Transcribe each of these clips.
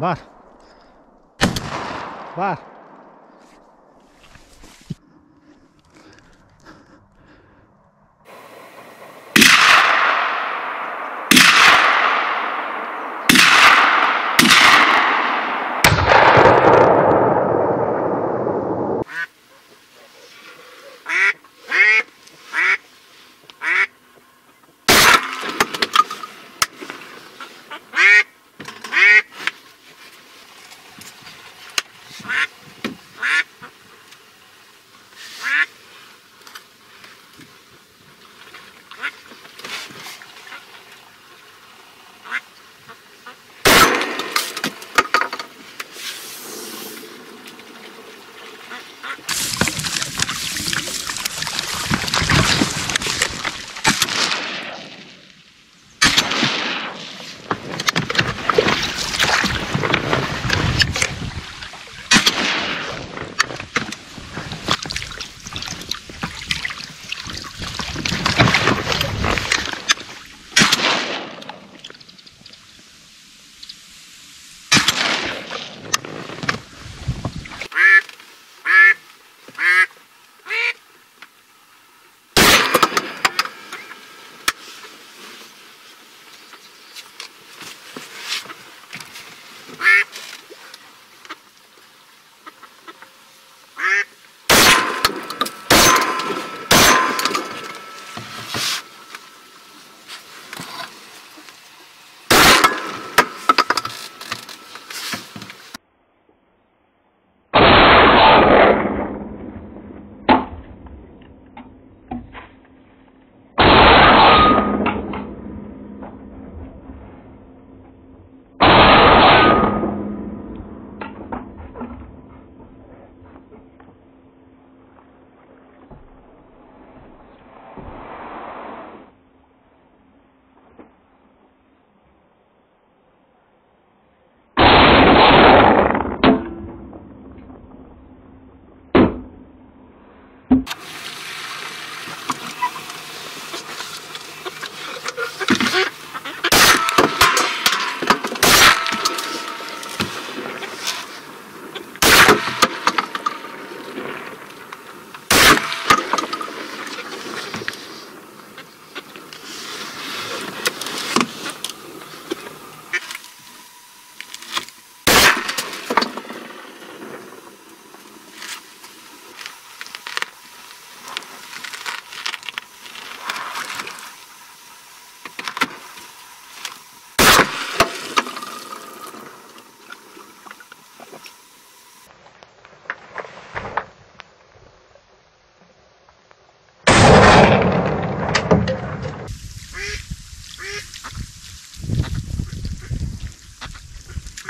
Var. Var.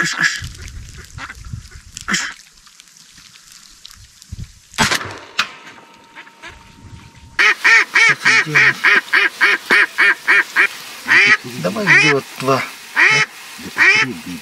Кыш кыш. Кыш. Давай сделать два. Прибей.